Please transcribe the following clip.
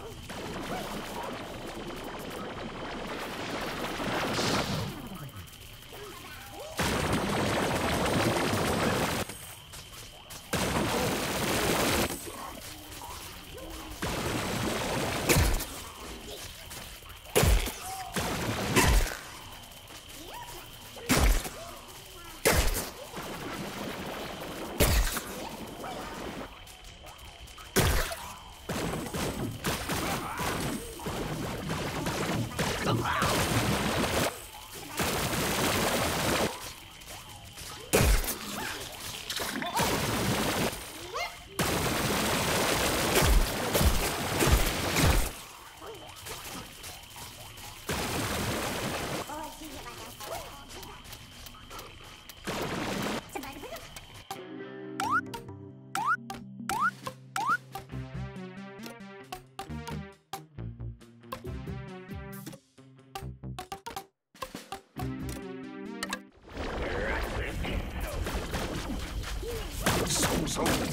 Oh, my God. room's